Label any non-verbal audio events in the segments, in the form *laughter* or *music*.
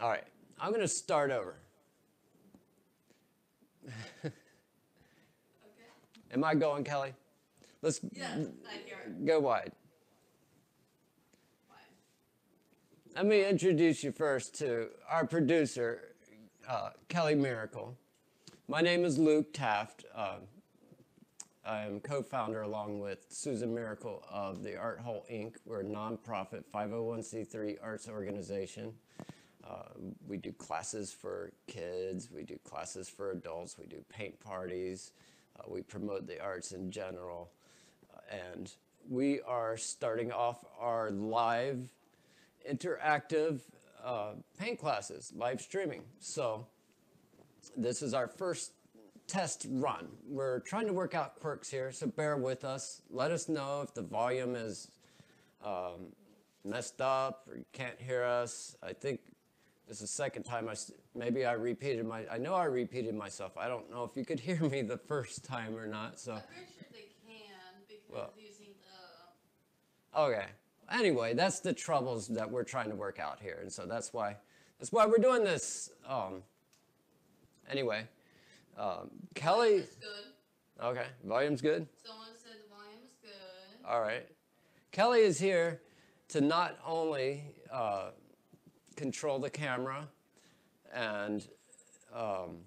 All right, I'm going to start over. Okay. Am I going, Kelly? Let's Yes, I go wide. Fine. Let me introduce you first to our producer, uh, Kelly Miracle. My name is Luke Taft. Uh, I am co-founder along with Susan Miracle of the Art Hole Inc. We're a nonprofit 501c3 arts organization. Uh, we do classes for kids, we do classes for adults, we do paint parties, uh, we promote the arts in general, uh, and we are starting off our live interactive uh, paint classes, live streaming. So this is our first test run. We're trying to work out quirks here, so bear with us. Let us know if the volume is um, messed up or you can't hear us. I think this is the second time I maybe I repeated my, I know I repeated myself. I don't know if you could hear me the first time or not, so. I'm pretty sure they can because Well. using the Okay. Anyway, that's the troubles that we're trying to work out here, and so that's why that's why we're doing this. Um, anyway, um, Kelly. It's good. Okay, volume's good. Someone said the volume is good. All right. Kelly is here to not only uh, control the camera and um,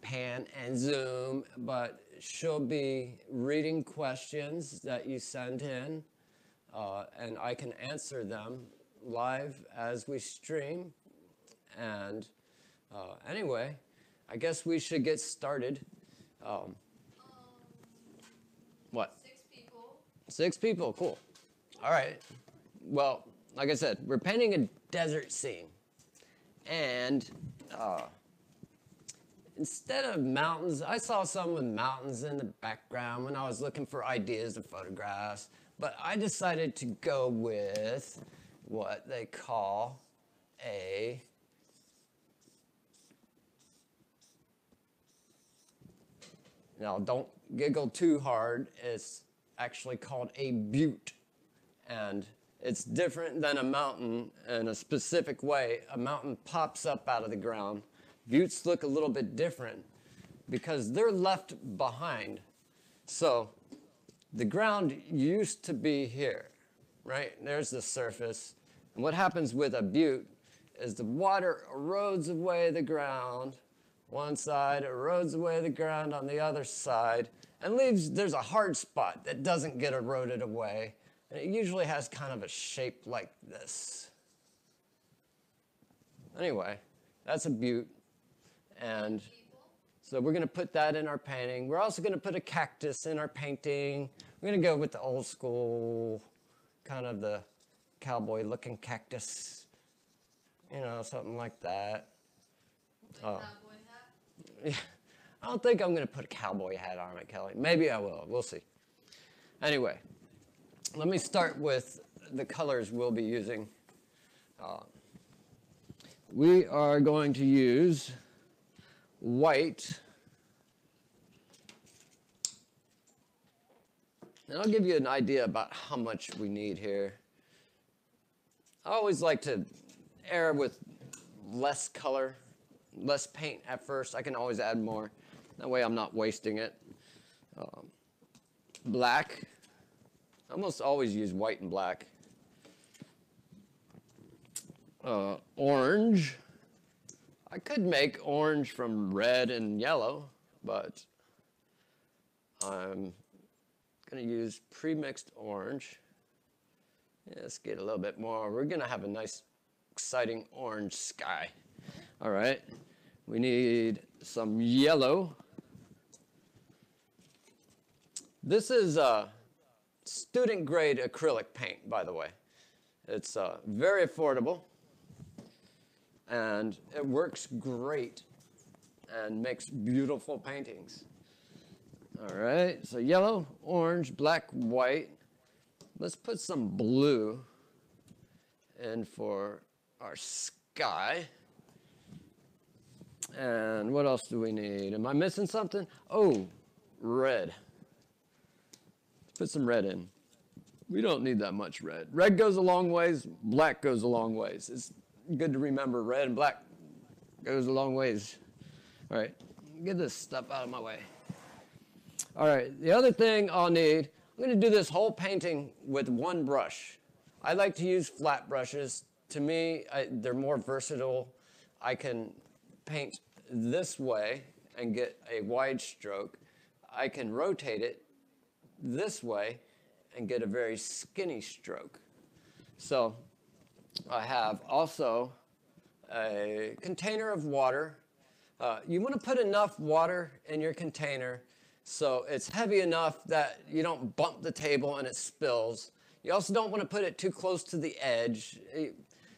pan and zoom, but she'll be reading questions that you send in, uh, and I can answer them live as we stream. And uh, anyway, I guess we should get started. Um, Um, what? six people. Six people, cool. All right. Well, like I said, we're painting a desert scene. And uh, instead of mountains, I saw some with mountains in the background when I was looking for ideas to photographs. But I decided to go with what they call a Now, don't giggle too hard. It's actually called a butte. And it's different than a mountain in a specific way. A mountain pops up out of the ground. Buttes look a little bit different because they're left behind. So the ground used to be here, right? There's the surface. And what happens with a butte is the water erodes away the ground one side, erodes away the ground on the other side, and leaves, there's a hard spot that doesn't get eroded away. And it usually has kind of a shape like this. Anyway, that's a butte. And so we're going to put that in our painting. We're also going to put a cactus in our painting. We're going to go with the old school, kind of the cowboy looking cactus. You know, something like that. Oh. cowboy hat. Yeah, I don't think I'm going to put a cowboy hat on it, Kelly. Maybe I will. We'll see. Anyway, let me start with the colors we'll be using. Uh, we are going to use white. And I'll give you an idea about how much we need here. I always like to err with less color, less paint at first. I can always add more. That way I'm not wasting it. Um, black. I almost always use white and black. Uh, orange. I could make orange from red and yellow, but I'm going to use pre-mixed orange. Let's get a little bit more. We're going to have a nice, exciting orange sky. All right. We need some yellow. This is uh, student grade acrylic paint, by the way. It's uh, very affordable and it works great and makes beautiful paintings. All right, so yellow, orange, black, white. Let's put some blue in for our sky. And what else do we need? Am I missing something? Oh, red. Put some red in. We don't need that much red. Red goes a long ways, black goes a long ways. It's good to remember. Red and black goes a long ways. All right, get this stuff out of my way. All right, the other thing I'll need, I'm going to do this whole painting with one brush. I like to use flat brushes. To me, I, they're more versatile. I can paint this way and get a wide stroke. I can rotate it this way and get a very skinny stroke. So I have also a container of water. Uh, you want to put enough water in your container so it's heavy enough that you don't bump the table and it spills. You also don't want to put it too close to the edge.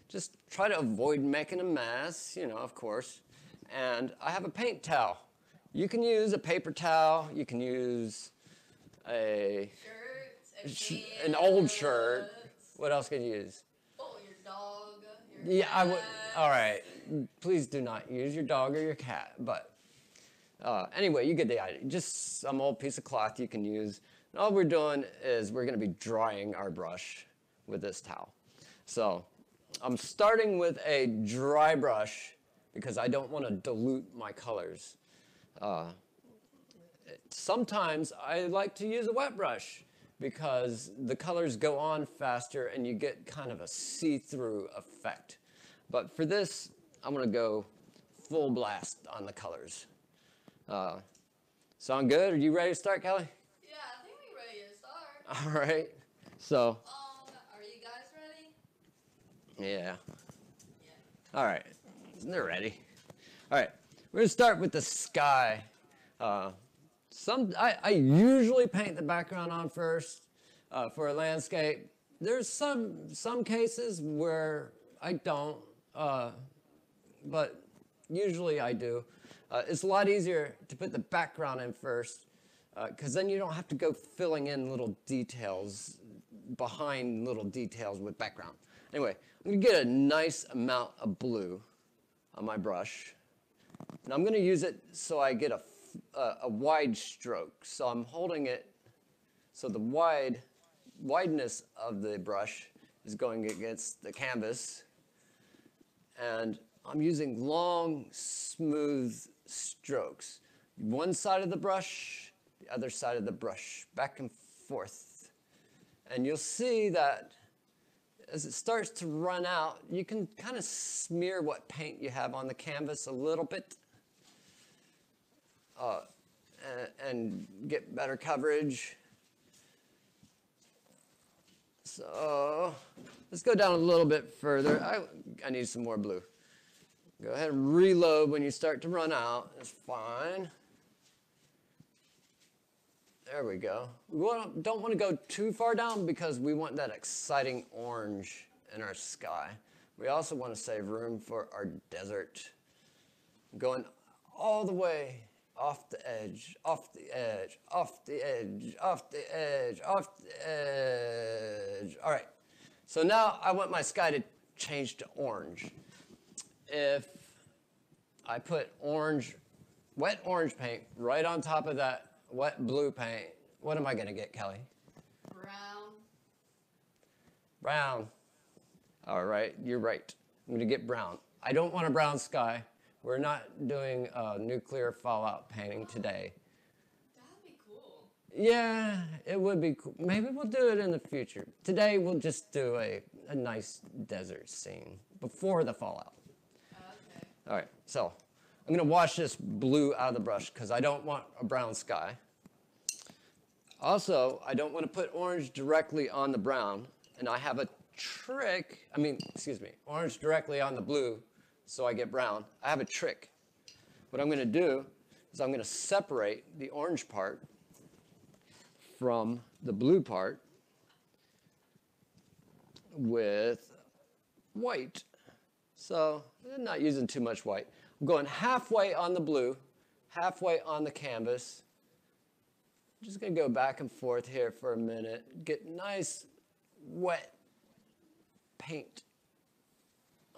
Just try to avoid making a mess, you know, of course. And I have a paint towel. You can use a paper towel. You can use a Shirts, sh- an old shirt. What else can you use? Oh, your dog. Your Yeah, I would. All right. Please do not use your dog or your cat. But uh, anyway, you get the idea. Just some old piece of cloth you can use. And all we're doing is we're going to be drying our brush with this towel. So I'm starting with a dry brush because I don't want to dilute my colors. Uh, sometimes I like to use a wet brush because the colors go on faster and you get kind of a see-through effect. But for this, I'm gonna go full blast on the colors. Uh, sound good? Are you ready to start, Kelly? Yeah, I think we're ready to start. *laughs* All right. So, Um, are you guys ready? yeah. Yeah. All right. They're ready. All right. We're gonna start with the sky. Uh, some I, I usually paint the background on first uh, for a landscape. There's some some cases where I don't, uh, but usually I do. Uh, it's a lot easier to put the background in first because then you don't have to go filling in little details behind little details with background. Anyway, I'm gonna get a nice amount of blue on my brush. And I'm gonna use it so I get a, a- a wide stroke. So I'm holding it so the wide wideness of the brush is going against the canvas. And I'm using long, smooth strokes. One side of the brush, the other side of the brush, back and forth. And you'll see that as it starts to run out, you can kind of smear what paint you have on the canvas a little bit uh, and get better coverage. So let's go down a little bit further. I, I need some more blue. Go ahead and reload when you start to run out. It's fine. There we go. We want- don't want to go too far down because we want that exciting orange in our sky. We also want to save room for our desert. Going all the way off the edge, off the edge, off the edge, off the edge, off the edge. All right. So now I want my sky to change to orange. If I put orange, wet orange paint right on top of that wet blue paint, what am I going to get, Kelly? Brown. Brown. All right, you're right. I'm going to get brown. I don't want a brown sky. We're not doing a nuclear fallout painting today. That'd be cool. Yeah, it would be cool. Maybe we'll do it in the future. Today we'll just do a, a nice desert scene before the fallout. Oh, okay. All right, so I'm gonna wash this blue out of the brush because I don't want a brown sky. Also, I don't want to put orange directly on the brown, and I have a trick. I mean, excuse me, orange directly on the blue, so I get brown. I have a trick. What I'm gonna do is I'm gonna separate the orange part from the blue part with white. So I'm not using too much white. I'm going halfway on the blue, halfway on the canvas. I'm just gonna go back and forth here for a minute, get nice wet paint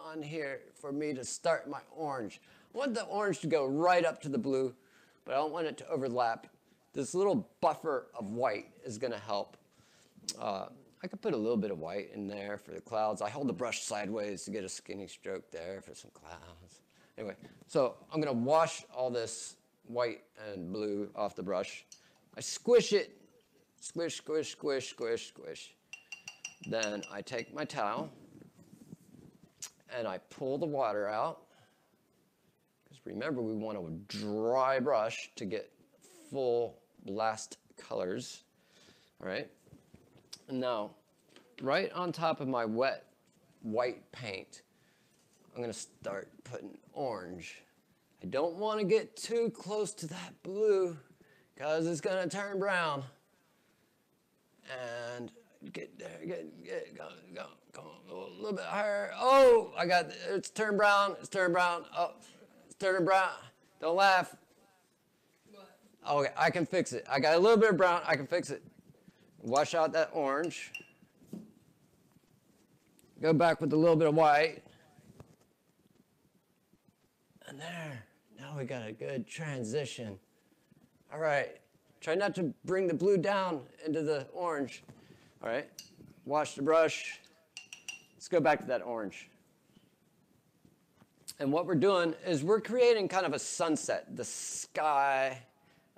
on here for me to start my orange. I want the orange to go right up to the blue, but I don't want it to overlap. This little buffer of white is gonna help. Uh, I could put a little bit of white in there for the clouds. I hold the brush sideways to get a skinny stroke there for some clouds. Anyway, so I'm gonna wash all this white and blue off the brush. I squish it, squish, squish, squish, squish, squish. Then I take my towel and I pull the water out. Because remember, we want a dry brush to get full blast colors. All right. Now, right on top of my wet white paint, I'm going to start putting orange. I don't want to get too close to that blue because it's going to turn brown. And get there, get, get, go, go, go oh, a little bit higher. Oh, I got, it's turned brown, it's turned brown. Oh, it's turning brown. Don't laugh. Okay, I can fix it. I got a little bit of brown, I can fix it. Wash out that orange. Go back with a little bit of white. And there, now we got a good transition. All right, try not to bring the blue down into the orange. All right, wash the brush. Let's go back to that orange. And what we're doing is we're creating kind of a sunset. The sky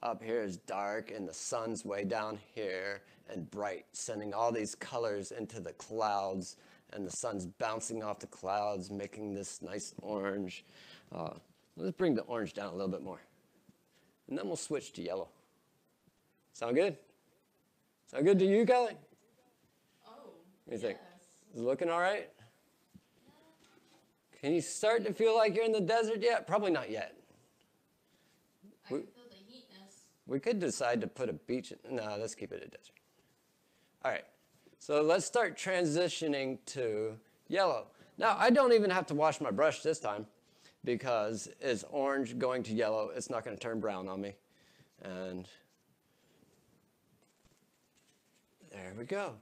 up here is dark and the sun's way down here and bright, sending all these colors into the clouds and the sun's bouncing off the clouds, making this nice orange. Uh, let's bring the orange down a little bit more. And then we'll switch to yellow. Sound good? Sound good to you, Kelly? Oh. What do you think? Is it looking all right? Can you start to feel like you're in the desert yet? Probably not yet. I We- can feel the heatness. We could decide to put a beach. In, no, let's keep it a desert. All right. So let's start transitioning to yellow. Now, I don't even have to wash my brush this time because it's orange going to yellow. It's not going to turn brown on me. And there we go.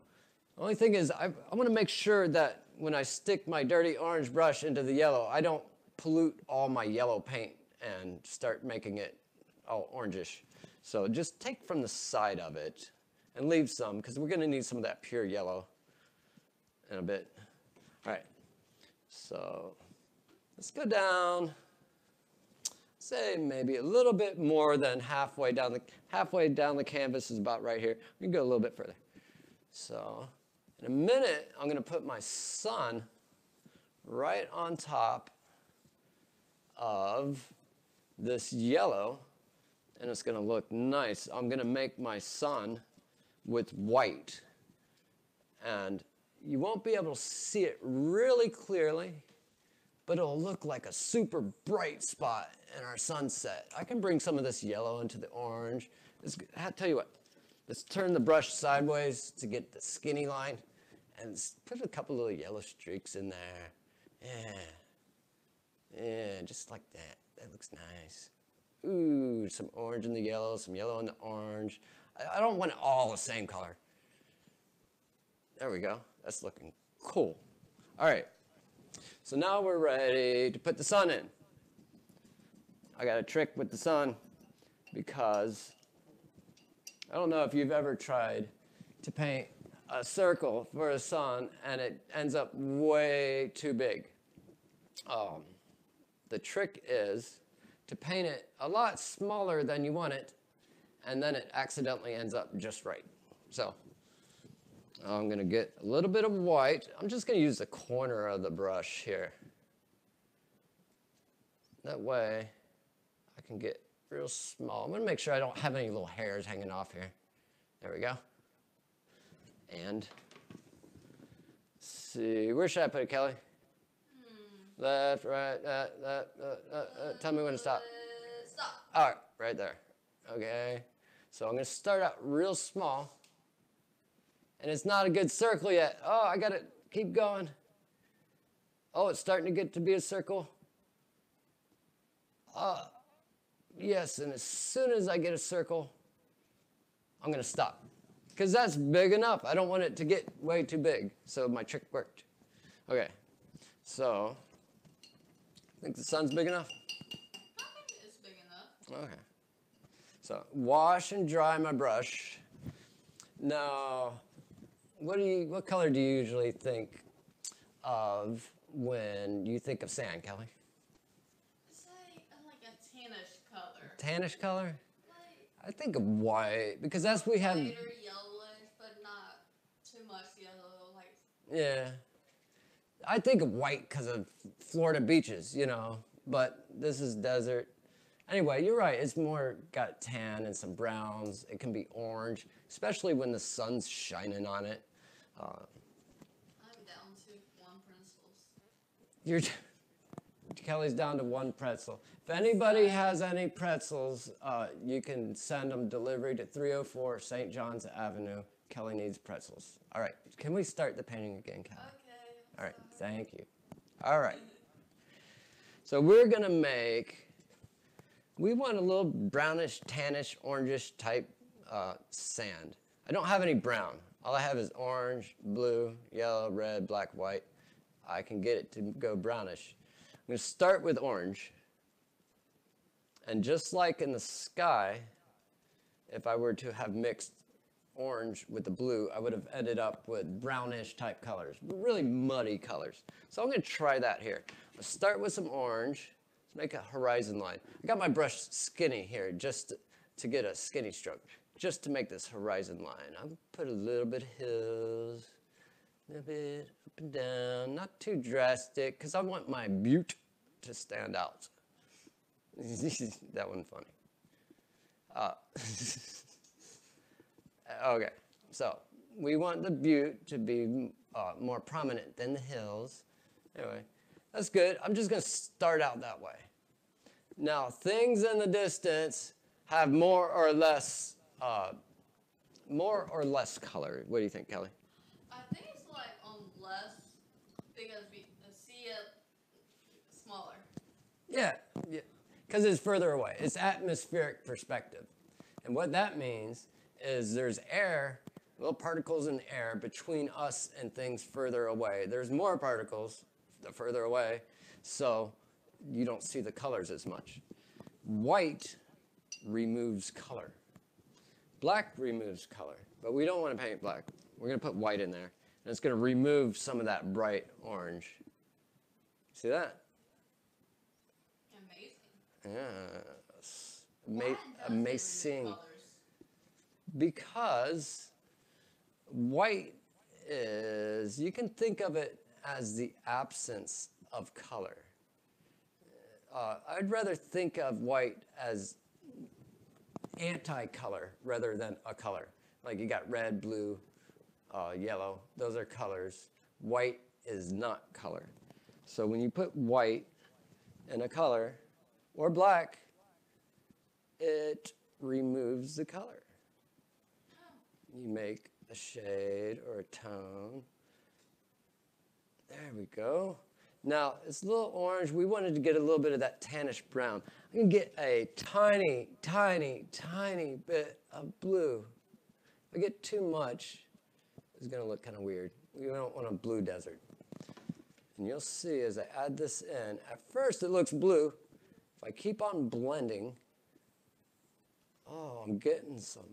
Only thing is, I, I want to make sure that when I stick my dirty orange brush into the yellow, I don't pollute all my yellow paint and start making it all orangish. So just take from the side of it and leave some because we're going to need some of that pure yellow in a bit. All right, so let's go down. Say maybe a little bit more than halfway down the halfway down the canvas is about right here. We can go a little bit further. So in a minute, I'm going to put my sun right on top of this yellow, and it's going to look nice. I'm going to make my sun with white, and you won't be able to see it really clearly, but it'll look like a super bright spot in our sunset. I can bring some of this yellow into the orange. Let's, I'll tell you what, let's turn the brush sideways to get the skinny line and put a couple little yellow streaks in there. Yeah. Yeah, just like that. That looks nice. Ooh, some orange in the yellow, some yellow in the orange. I, I don't want all the same color. There we go. That's looking cool. All right. So now we're ready to put the sun in. I got a trick with the sun because I don't know if you've ever tried to paint a circle for a sun and it ends up way too big. Um, the trick is to paint it a lot smaller than you want it, and then it accidentally ends up just right. So I'm gonna get a little bit of white. I'm just gonna use the corner of the brush here. That way I can get real small. I'm gonna make sure I don't have any little hairs hanging off here. There we go. And see, where should I put it, Kelly? Left, right, uh, uh, uh, uh, uh, tell me when to stop. Stop. All right, right there. Okay. So I'm going to start out real small. And it's not a good circle yet. Oh, I got to keep going. Oh, it's starting to get to be a circle. Uh, yes, and as soon as I get a circle, I'm going to stop. Because that's big enough. I don't want it to get way too big. So my trick worked. Okay. So, I think the sun's big enough. It's big enough. Okay. So wash and dry my brush. Now, what do you? What color do you usually think of when you think of sand, Kelly? Say uh, like a tannish color. Tannish color? Like I think of white because that's we have. lighter yellowish, but not too much yellow. Like Yeah. I think of white because of Florida beaches, you know, but this is desert. Anyway, you're right. It's more got tan and some browns. It can be orange, especially when the sun's shining on it. Uh, I'm down to one principles. you're Kelly's down to one pretzel. If anybody has any pretzels, uh, you can send them delivery to 304 St. John's Avenue. Kelly needs pretzels. All right, can we start the painting again, Kelly? Okay. All right, thank you. All right. So we're gonna make, we want a little brownish, tannish, orangish type uh, sand. I don't have any brown. All I have is orange, blue, yellow, red, black, white. I can get it to go brownish. I'm gonna start with orange. And just like in the sky, if I were to have mixed orange with the blue, I would have ended up with brownish type colors, really muddy colors. So I'm gonna try that here. Let's start with some orange. Let's make a horizon line. I got my brush skinny here just to, get a skinny stroke, just to make this horizon line. I'll put a little bit of hills, a little bit up and down, not too drastic, because I want my butte to stand out. *laughs* that one funny. Uh, *laughs* Okay, so we want the butte to be uh, more prominent than the hills. Anyway, that's good. I'm just going to start out that way. Now, things in the distance have more or less, uh, more or less color. What do you think, Kelly? I think it's like on less because we uh, see it smaller. Yeah, yeah, because it's further away. It's atmospheric perspective, and what that means is there's air, little particles in air between us and things further away. There's more particles the further away, so you don't see the colors as much. White removes color. Black removes color, but we don't want to paint black. We're going to put white in there, and it's going to remove some of that bright orange. See that? Amazing. Yes. Why Ama- does amazing. Because white is, you can think of it as the absence of color. Uh, I'd rather think of white as anti-color rather than a color. Like you got red, blue, uh, yellow, those are colors. White is not color. So when you put white in a color or black, it removes the color. You make a shade or a tone. There we go. Now, it's a little orange. We wanted to get a little bit of that tannish brown. I can get a tiny, tiny, tiny bit of blue. If I get too much, it's going to look kind of weird. We don't want a blue desert. And you'll see as I add this in, at first it looks blue. If I keep on blending, oh, I'm getting some,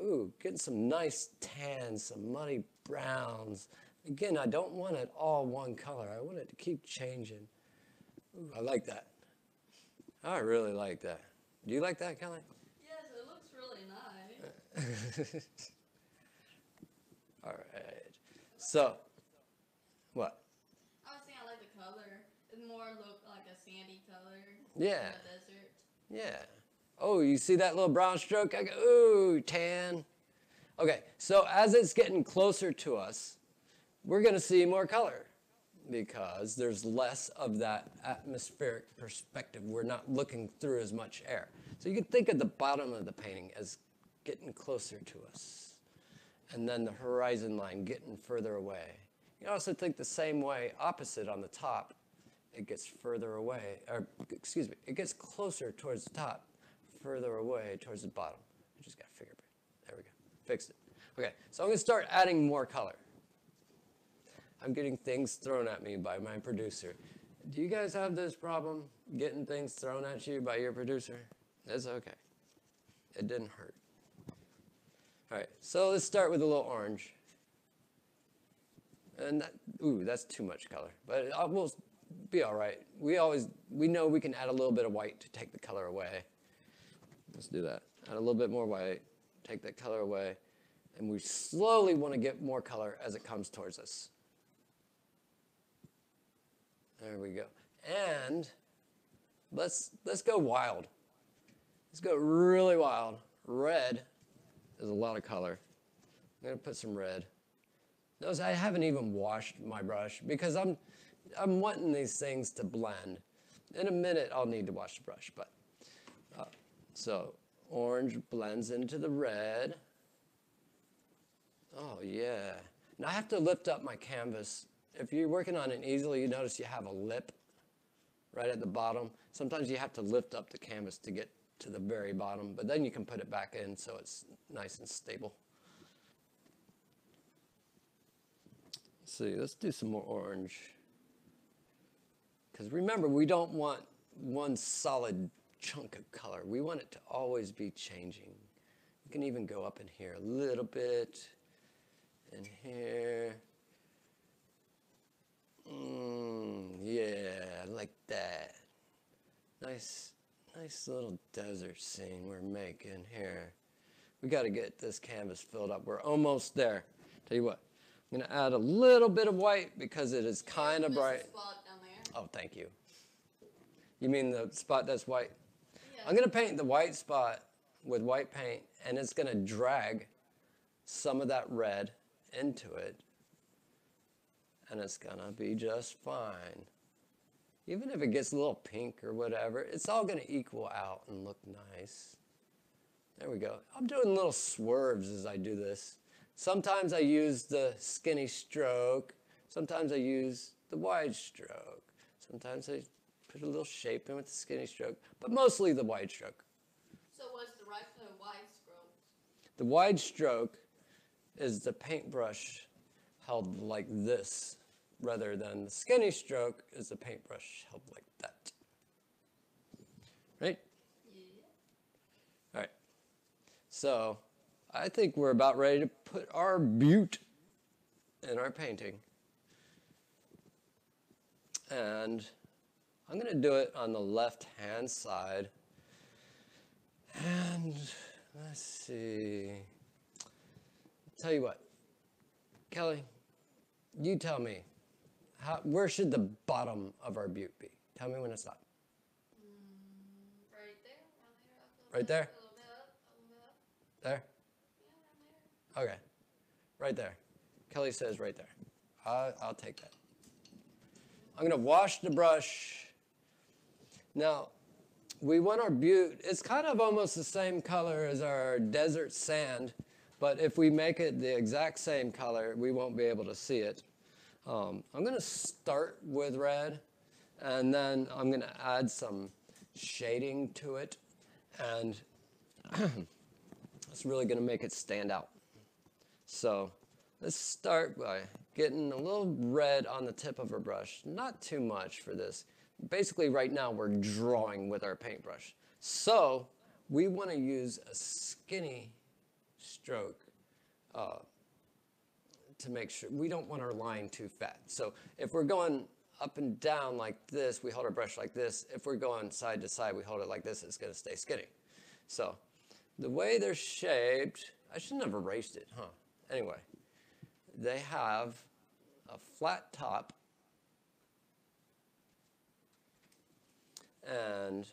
ooh, getting some nice tans, some muddy browns. Again, I don't want it all one color. I want it to keep changing. Ooh, I like that. I really like that. Do you like that, Kelly? Yes, it looks really nice. *laughs* All right. So, what? I was saying I like the color. It more look like a sandy color. Yeah. In the desert. Yeah. Oh, you see that little brown stroke? I go, ooh, tan. Okay, so as it's getting closer to us, we're going to see more color because there's less of that atmospheric perspective. We're not looking through as much air. So you can think of the bottom of the painting as getting closer to us, and then the horizon line getting further away. You also think the same way, opposite on the top, it gets further away, or excuse me, it gets closer towards the top, further away towards the bottom. I just got a fingerprint. There we go. Fixed it. Okay, so I'm gonna start adding more color. I'm getting things thrown at me by my producer. Do you guys have this problem, getting things thrown at you by your producer? That's okay. It didn't hurt. All right, so let's start with a little orange. And that, ooh, that's too much color, but uh, we'll be all right. We always, we know we can add a little bit of white to take the color away. Let's do that. Add a little bit more white, take that color away, and we slowly want to get more color as it comes towards us. There we go. And let's let's go wild. Let's go really wild. Red is a lot of color. I'm gonna put some red. Notice I haven't even washed my brush because I'm I'm wanting these things to blend. In a minute I'll need to wash the brush, but so orange blends into the red. Oh yeah. Now I have to lift up my canvas. If you're working on an easel, you notice you have a lip right at the bottom. Sometimes you have to lift up the canvas to get to the very bottom, but then you can put it back in so it's nice and stable. Let's see, let's do some more orange. Because remember, we don't want one solid chunk of color. We want it to always be changing. You can even go up in here a little bit, in here. Mm, yeah, I like that. Nice, nice little desert scene we're making here. We got to get this canvas filled up. We're almost there. Tell you what, I'm going to add a little bit of white because it is kind of bright. spot down there. Oh, thank you. You mean the spot that's white? I'm going to paint the white spot with white paint, and it's going to drag some of that red into it, and it's going to be just fine. Even if it gets a little pink or whatever, it's all going to equal out and look nice. There we go. I'm doing little swerves as I do this. Sometimes I use the skinny stroke. Sometimes I use the wide stroke. Sometimes I a little shape in with the skinny stroke, but mostly the wide stroke. So what's the right and the wide stroke? The wide stroke is the paintbrush held like this, rather than the skinny stroke is the paintbrush held like that. Right? Yeah. All right. So I think we're about ready to put our butte in our painting. And I'm going to do it on the left hand side. And let's see. Tell you what, Kelly, you tell me, how, where should the bottom of our butte be? Tell me when to stop. Right there, Right there? A little bit up, a little bit up. There? There. Okay. Right there. Kelly says right there. I, I'll take that. I'm going to wash the brush. Now, we want our butte, it's kind of almost the same color as our desert sand, but if we make it the exact same color, we won't be able to see it. Um, I'm going to start with red, and then I'm going to add some shading to it, and *clears throat* it's really going to make it stand out. So let's start by getting a little red on the tip of our brush. Not too much for this. Basically, right now we're drawing with our paintbrush. So we want to use a skinny stroke uh, to make sure we don't want our line too fat. So if we're going up and down like this, we hold our brush like this. If we're going side to side, we hold it like this, it's going to stay skinny. So the way they're shaped, I shouldn't have erased it, huh? Anyway, they have a flat top and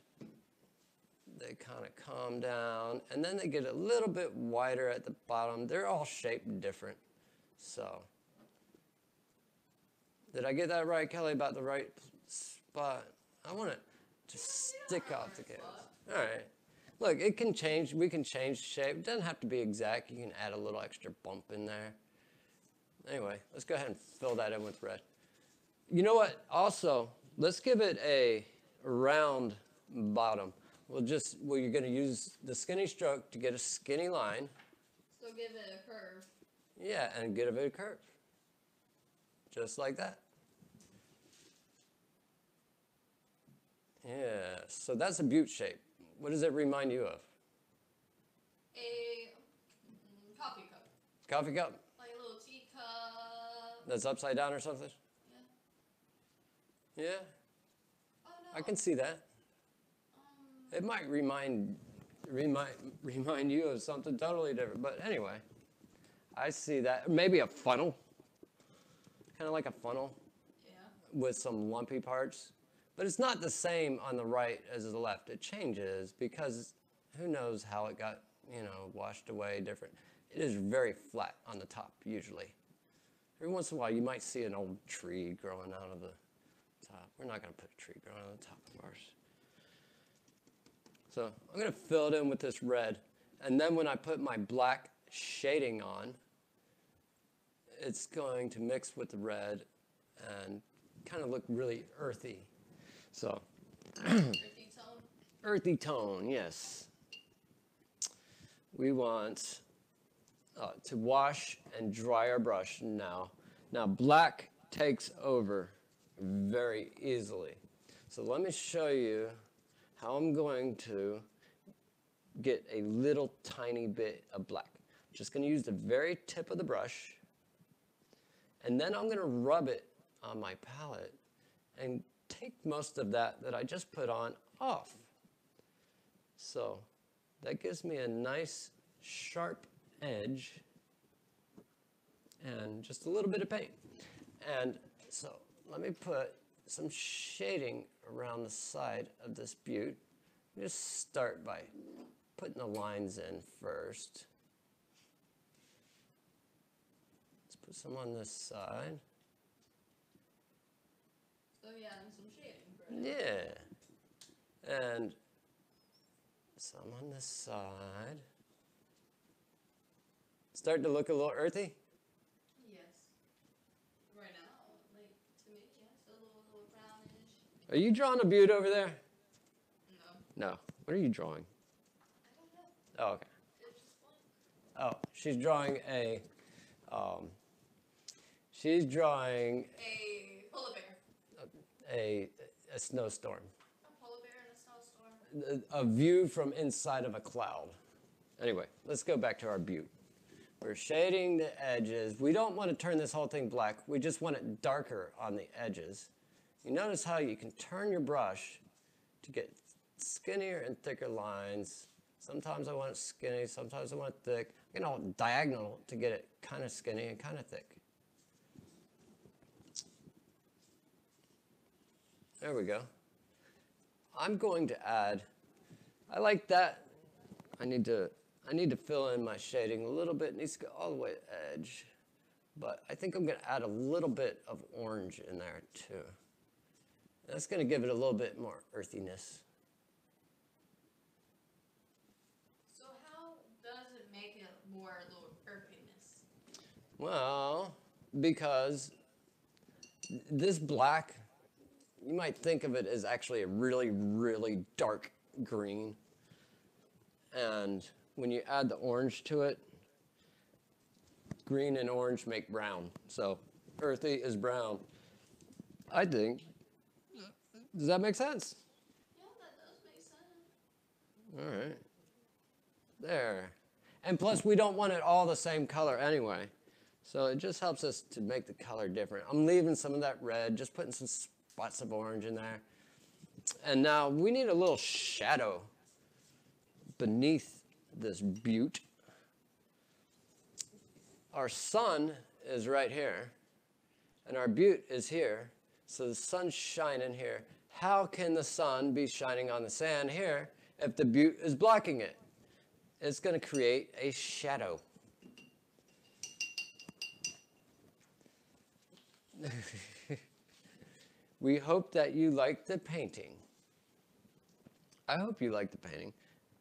they kind of calm down and then they get a little bit wider at the bottom. They're all shaped different. So, did I get that right, Kelly, about the right spot? I want it to stick out the canvas. All right. Look, it can change. We can change shape. It doesn't have to be exact. You can add a little extra bump in there. Anyway, let's go ahead and fill that in with red. You know what? Also, let's give it a round bottom. We'll just, well, you're going to use the skinny stroke to get a skinny line. So give it a curve. Yeah, and get a bit of curve. Just like that. Yeah, so that's a butte shape. What does it remind you of? A mm, coffee cup. Coffee cup? Like a little teacup. That's upside down or something? Yeah. Yeah. I can see that. It might remind remind remind you of something totally different. But anyway, I see that. Maybe a funnel. Kind of like a funnel yeah. with some lumpy parts. But it's not the same on the right as the left. It changes because who knows how it got, you know, washed away different. It is very flat on the top usually. Every once in a while you might see an old tree growing out of the. We're not going to put a tree growing on the top of ours. So I'm going to fill it in with this red. And then when I put my black shading on, it's going to mix with the red and kind of look really earthy. So, Earthy tone. earthy tone, yes. We want uh, to wash and dry our brush now. Now, black takes over very easily. So, let me show you how I'm going to get a little tiny bit of black. Just going to use the very tip of the brush, and then I'm going to rub it on my palette and take most of that that I just put on off. So that gives me a nice sharp edge and just a little bit of paint. And so let me put some shading around the side of this butte. Just start by putting the lines in first. Let's put some on this side. So yeah, and some shading. Correct? Yeah. And some on this side. Starting to look a little earthy? Yes. Right now, like to me, yeah, still a little, little brownish. Are you drawing a butte over there? No, No. What are you drawing? I don't know. Oh, okay. It's just fun. Oh, she's drawing a. Um, she's drawing A polar bear. a, a snowstorm, A polar bear in a snowstorm. a, a view from inside of a cloud. Anyway, let's go back to our butte. We're shading the edges. We don't want to turn this whole thing black. We just want it darker on the edges. You notice how you can turn your brush to get skinnier and thicker lines. Sometimes I want it skinny, sometimes I want it thick. You know, diagonal to get it kind of skinny and kind of thick. There we go. I'm going to add, I like that. I need to, I need to fill in my shading a little bit. It needs to go all the way to edge. But I think I'm going to add a little bit of orange in there too. That's going to give it a little bit more earthiness. So how does it make it more little earthiness? Well, because this black, you might think of it as actually a really, really dark green. And when you add the orange to it, green and orange make brown. So earthy is brown. I think. Does that make sense? Yeah, that does make sense. All right. There. And plus, we don't want it all the same color anyway. So it just helps us to make the color different. I'm leaving some of that red, just putting some spots of orange in there. And now we need a little shadow beneath this butte. Our sun is right here, and our butte is here. So the sun's shining here. How can the sun be shining on the sand here if the butte is blocking it? It's going to create a shadow. *laughs* we hope that you like the painting. I hope you like the painting.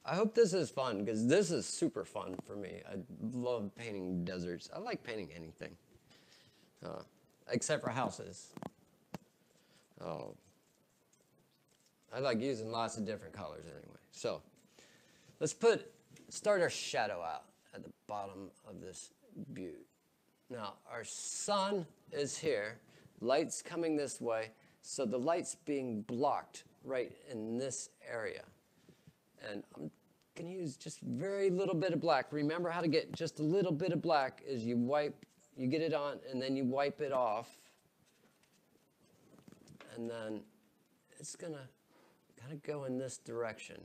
I hope this is fun because this is super fun for me. I love painting deserts. I like painting anything, uh, except for houses. Oh, I like using lots of different colors anyway. So let's put start our shadow out at the bottom of this butte. Now our sun is here, light's coming this way, so the light's being blocked right in this area. And I'm gonna use just very little bit of black. Remember how to get just a little bit of black is you wipe You get it on, and then you wipe it off. And then it's gonna of go in this direction.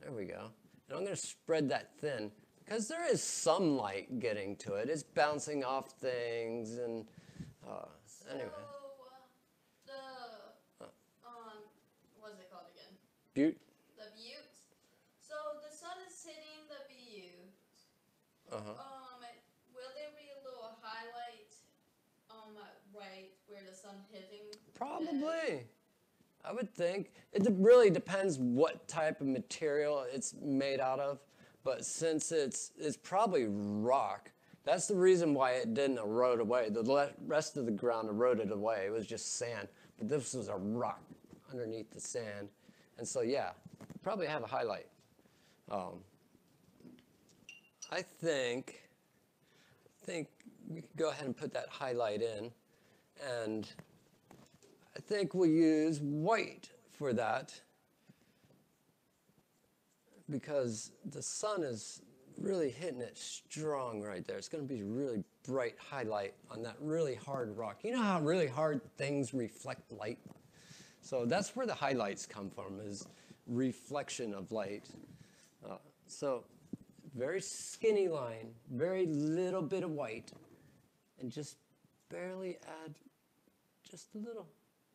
There we go. And I'm gonna spread that thin because there is some light getting to it. It's bouncing off things and uh, anyway. So, uh, the, um, what's it called again? Butte. The butte. So the sun is hitting the butte. Uh-huh. Um, will there be a little highlight, on um, right where the sun hitting? Probably. I would think. It really depends what type of material it's made out of. But since it's it's probably rock, that's the reason why it didn't erode away. The rest of the ground eroded away. It was just sand. But this was a rock underneath the sand. And so yeah, probably have a highlight. Um, I think I think we could go ahead and put that highlight in and I think we'll use white for that because the sun is really hitting it strong right there. It's going to be really bright highlight on that really hard rock. You know how really hard things reflect light? So that's where the highlights come from is reflection of light. Uh, so very skinny line, very little bit of white, and just barely add just a little,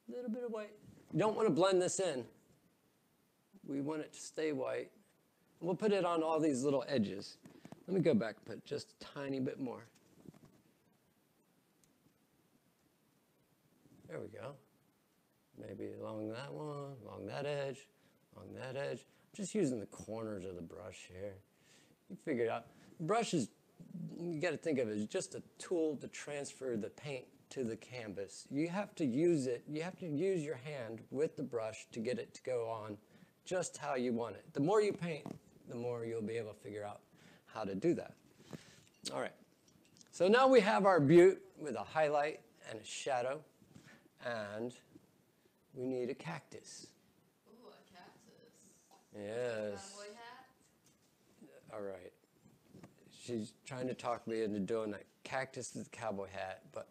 little bit of white. You don't want to blend this in. We want it to stay white. We'll put it on all these little edges. Let me go back and put just a tiny bit more. There we go. Maybe along that one, along that edge, along that edge. I'm just using the corners of the brush here. You figure it out. Brush is, you got to think of it as just a tool to transfer the paint to the canvas. You have to use it, you have to use your hand with the brush to get it to go on just how you want it. The more you paint, the more you'll be able to figure out how to do that. All right. So now we have our butte with a highlight and a shadow, and we need a cactus. Ooh, a cactus. Yes. Cowboy hat. All right. She's trying to talk me into doing a cactus with a cowboy hat, but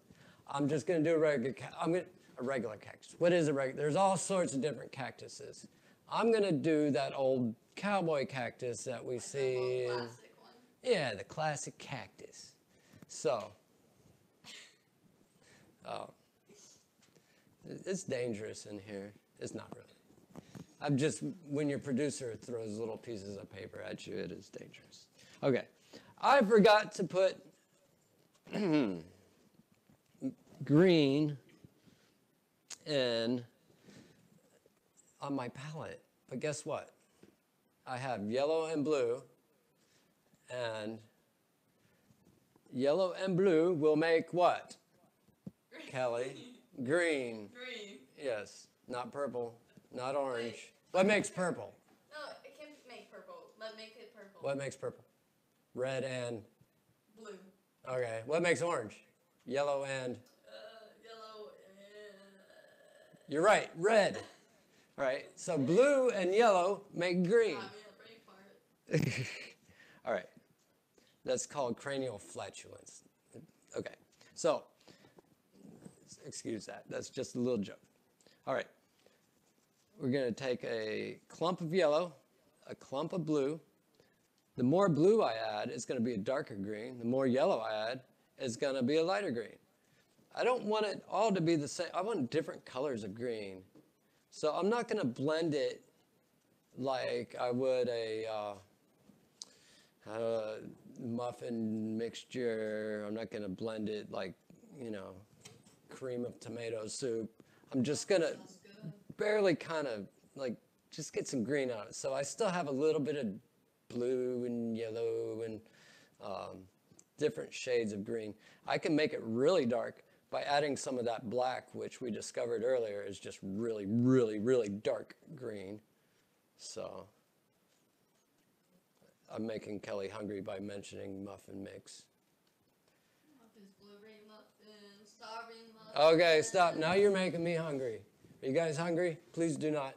I'm just going to do a regular. I'm going a regular cactus. What is a regular? There's all sorts of different cactuses. I'm going to do that old cowboy cactus that we see. in- plastic one. yeah, the classic cactus. So, oh, it's dangerous in here. It's not really. I'm just, when your producer throws little pieces of paper at you, it is dangerous. Okay, I forgot to put *clears throat* green in on my palette. But guess what? I have yellow and blue, and yellow and blue will make what? Kelly? Green. Green. Yes, not purple, not orange. What makes purple? No, it can make purple, but make it purple. What makes purple? Red and Blue. okay. What makes orange? And yellow and you're right, red. All right. So blue and yellow make green. got me a brain fart. All right. That's called cranial flatulence. Okay. So, excuse that. That's just a little joke. All right. We're going to take a clump of yellow, a clump of blue. The more blue I add, it's going to be a darker green. The more yellow I add, it's going to be a lighter green. I don't want it all to be the same. I want different colors of green. So I'm not going to blend it like I would a uh, uh, muffin mixture. I'm not going to blend it like, you know, cream of tomato soup. I'm just going to barely kind of like just get some green on it. So I still have a little bit of blue and yellow and um, different shades of green. I can make it really dark by adding some of that black, which we discovered earlier is just really, really, really dark green. So I'm making Kelly hungry by mentioning muffin mix. Muffins, muffins, muffins. Okay, stop. Now you're making me hungry. Are you guys hungry? Please do not.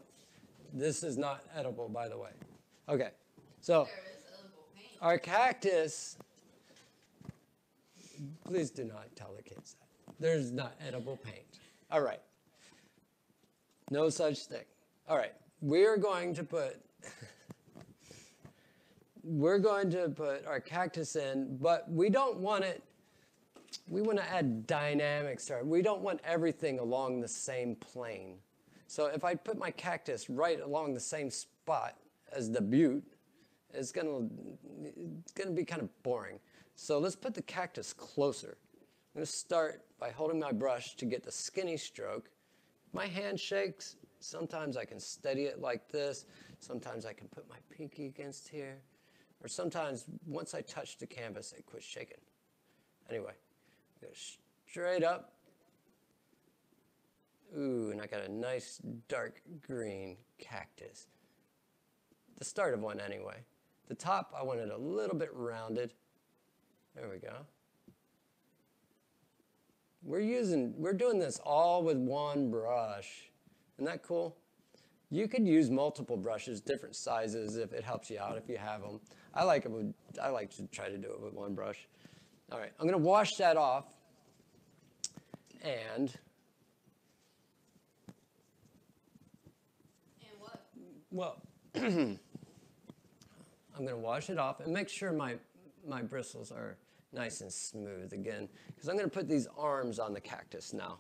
This is not edible, by the way. Okay, so There is edible paint. our cactus Please do not tell the kids that. There's not edible paint. All right. No such thing. All right. We're going to put *laughs* we're going to put our cactus in, but we don't want it we want to add dynamics to it. We don't want everything along the same plane. So if I put my cactus right along the same spot as the butte, it's gonna it's gonna be kind of boring. So let's put the cactus closer. I'm gonna start by holding my brush to get the skinny stroke. My hand shakes. Sometimes I can steady it like this. Sometimes I can put my pinky against here. Or sometimes once I touch the canvas, it quits shaking. Anyway, go straight up. Ooh, and I got a nice dark green cactus. The start of one anyway. The top, I want it a little bit rounded. There we go. We're using, we're doing this all with one brush. Isn't that cool? You could use multiple brushes, different sizes, if it helps you out, if you have them. I like it with, I like to try to do it with one brush. All right, I'm gonna wash that off. And And what? Well, *clears throat* I'm going to wash it off and make sure my, my bristles are nice and smooth again. Because I'm going to put these arms on the cactus now.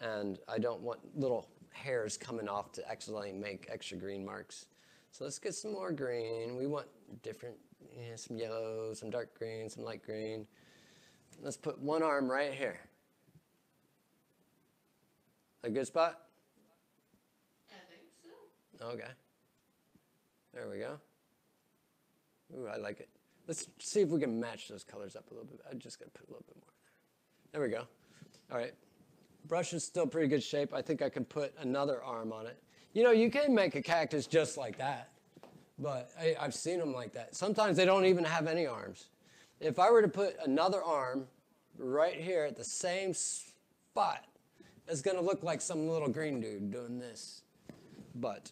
And I don't want little hairs coming off to accidentally make extra green marks. So let's get some more green. We want different, yeah, some yellow, some dark green, some light green. Let's put one arm right here. A good spot? I think so. Okay. There we go. Ooh, I like it. Let's see if we can match those colors up a little bit. I'm just gotta put a little bit more there. There we go. All right. Brush is still pretty good shape. I think I can put another arm on it. You know, you can make a cactus just like that, but I, I've seen them like that. Sometimes they don't even have any arms. If I were to put another arm right here at the same spot, it's gonna look like some little green dude doing this. But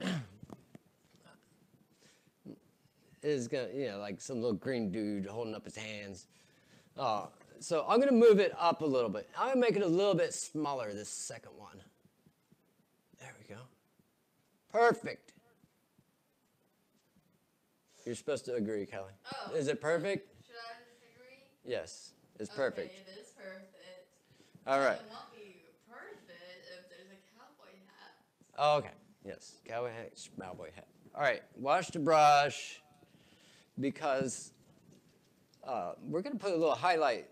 *clears throat* is gonna, you know, like some little green dude holding up his hands. Uh, so I'm gonna move it up a little bit. I'm gonna make it a little bit smaller, this second one. There we go. Perfect. You're supposed to agree, Kelly. Oh. Is it perfect? Should I agree? Yes, it's perfect. It is perfect. All right. It won't be perfect if there's a cowboy hat. Oh, okay. Yes. Cowboy hat, cowboy hat. All right. Wash the brush because uh, we're going to put a little highlight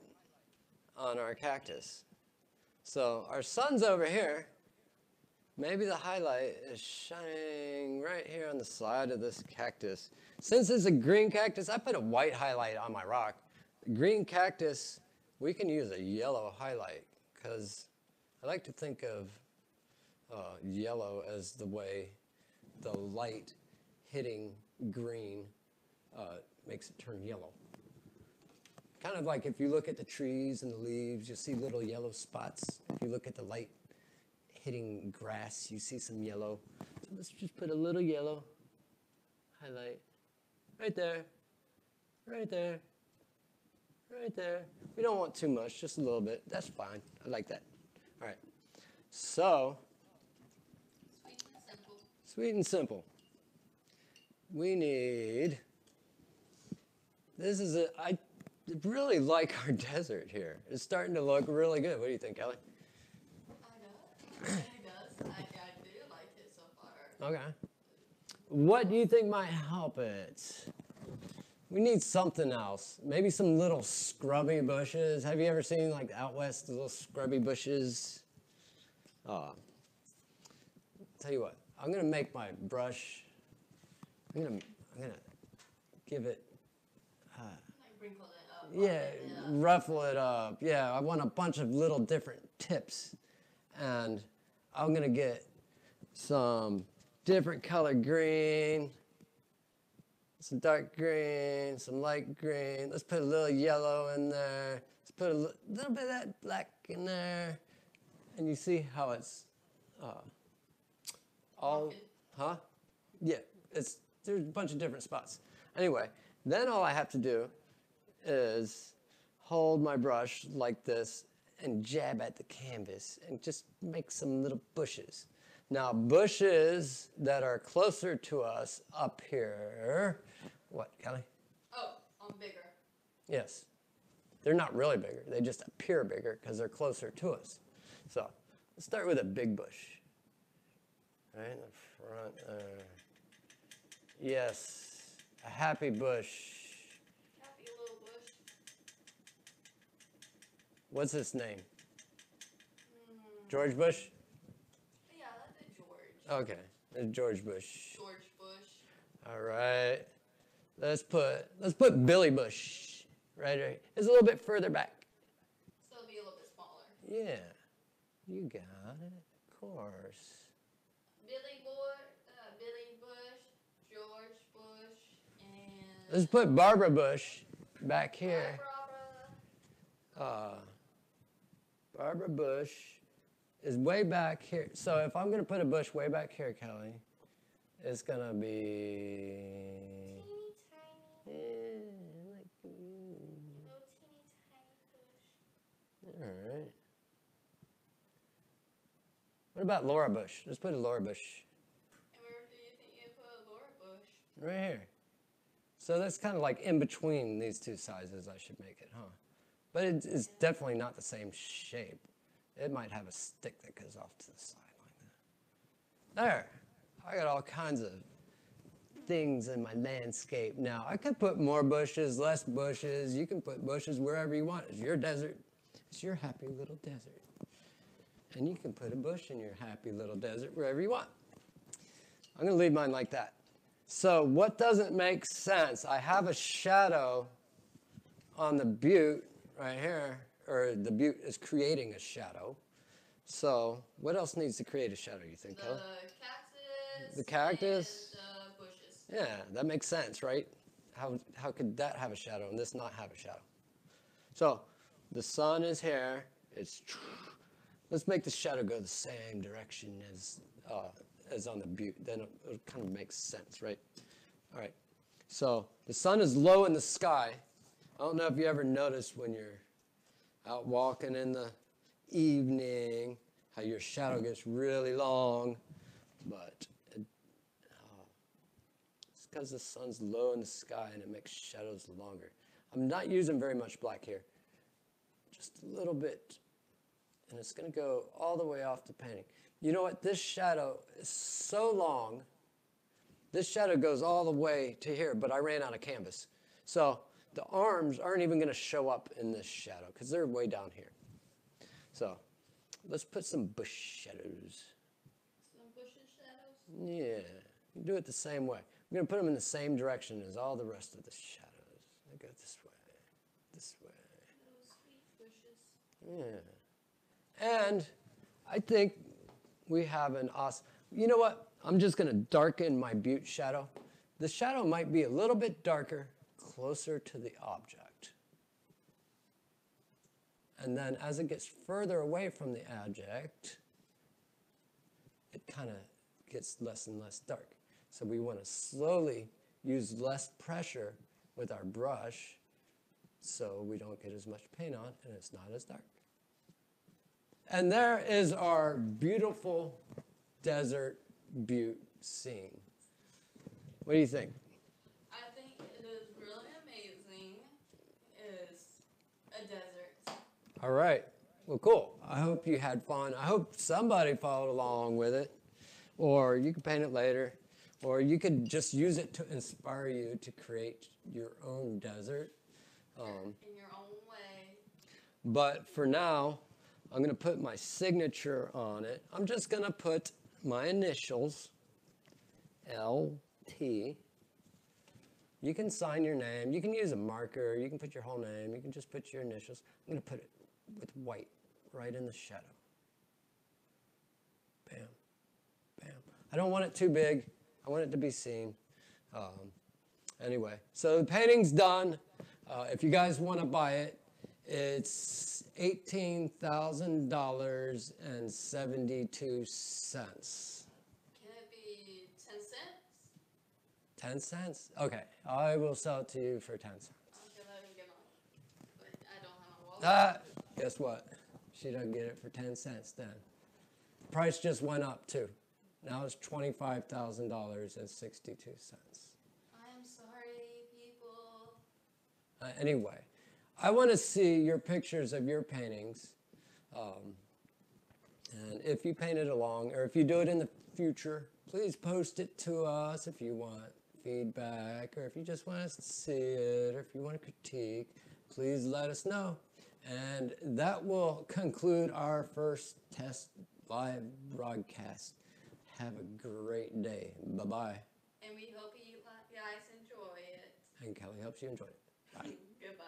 on our cactus. So our sun's over here. Maybe the highlight is shining right here on the side of this cactus. Since it's a green cactus, I put a white highlight on my rock. Green cactus, we can use a yellow highlight because I like to think of uh, yellow as the way the light hitting green uh, makes it turn yellow. Kind of like if you look at the trees and the leaves, you see little yellow spots. If you look at the light hitting grass, you see some yellow. So let's just put a little yellow highlight right there, right there, right there. We don't want too much, just a little bit. That's fine. I like that. All right. So, Sweet and simple. Sweet and simple. We need. This is a. I really like our *laughs* desert here. It's starting to look really good. What do you think, Kelly? I know. it does. I, I do like it so far. Okay. What do you think might help it? We need something else. Maybe some little scrubby bushes. Have you ever seen like out west the little scrubby bushes? Uh, tell you what, I'm gonna make my brush. I'm gonna, I'm gonna give it wrinkle it up. Yeah, it up. ruffle it up. Yeah, I want a bunch of little different tips. And I'm gonna get some different color green, some dark green, some light green. Let's put a little yellow in there. Let's put a li- little bit of that black in there. And you see how it's uh, all, huh? Yeah, it's there's a bunch of different spots. Anyway, then all I have to do is hold my brush like this and jab at the canvas and just make some little bushes. Now, bushes that are closer to us up here, what, Kelly? Oh, I'm bigger. Yes. They're not really bigger, they just appear bigger because they're closer to us. So, let's start with a big bush. Right in the front there. Yes, a happy bush. Happy little bush. What's his name? George Bush? Yeah, that's George. Okay, it's George Bush. George Bush. All right. Let's put let's put Billy Bush right there. It's a little bit further back. So it'll be a little bit smaller. Yeah. You got it. Of course. Billy Boy, uh, Billy Bush, George Bush, and Let's put Barbara Bush back here. Barbara. Uh, Barbara Bush is way back here. So if I'm going to put a bush way back here, Kelly, it's going to be. All right. What about Laura Bush? Let's put a Laura Bush And where do you think you put Laura Bush? right here. So that's kind of like in between these two sizes, I should make it, huh? But it's definitely not the same shape. It might have a stick that goes off to the side like that. There. I got all kinds of things in my landscape now. I could put more bushes, less bushes. You can put bushes wherever you want. It's your desert. It's your happy little desert. And you can put a bush in your happy little desert wherever you want. I'm going to leave mine like that. So, what doesn't make sense? I have a shadow on the butte right here, or the butte is creating a shadow. So, what else needs to create a shadow, you think, The Kelly? cactus. The cactus? And the bushes. Yeah, that makes sense, right? How, how could that have a shadow and this not have a shadow? So, the sun is here. It's *sniffs* let's make the shadow go the same direction as uh, as on the butte. Then it, it kind of makes sense, right? All right. So the sun is low in the sky. I don't know if you ever noticed when you're out walking in the evening how your shadow gets really long, but it, uh, it's because the sun's low in the sky and it makes shadows longer. I'm not using very much black here, just a little bit. And it's going to go all the way off the painting. You know what? This shadow is so long. This shadow goes all the way to here, but I ran out of canvas. So the arms aren't even going to show up in this shadow because they're way down here. So let's put some bush shadows. Some bushes shadows. Yeah, do it the same way. I'm going to put them in the same direction as all the rest of the shadows. They go this way, this way. Those sweet bushes. Yeah. And I think we have an awesome. You know what? I'm just going to darken my butte shadow. The shadow might be a little bit darker, closer to the object. And then as it gets further away from the object, it kind of gets less and less dark. So we want to slowly use less pressure with our brush so we don't get as much paint on and it's not as dark. And there is our beautiful desert butte scene. What do you think? I think it is really amazing. Is a desert. All right. Well, cool. I hope you had fun. I hope somebody followed along with it. Or you can paint it later. Or you could just use it to inspire you to create your own desert. Um, in your own way. But for now, I'm going to put my signature on it. I'm just going to put my initials, LT. You can sign your name. You can use a marker. You can put your whole name. You can just put your initials. I'm going to put it with white right in the shadow. Bam, bam. I don't want it too big. I want it to be seen. Um, anyway, so the painting's done. Uh, if you guys want to buy it, it's eighteen thousand dollars and seventy-two cents. Can it be ten cents? Ten cents? Okay, I will sell it to you for ten cents. I'll go ahead and get on. But I don't have Ah, guess what? She doesn't get it for 10 cents then. Price just went up too. Now it's $25,000.62. I'm sorry, people. Uh, anyway, I want to see your pictures of your paintings. Um, and if you paint it along, or if you do it in the future, please post it to us if you want feedback, or if you just want us to see it, or if you want to critique, please let us know. And that will conclude our first test live broadcast. Have a great day. Bye bye. And we hope you guys enjoy it. And Kelly helps you enjoy it. Bye. *laughs* Goodbye.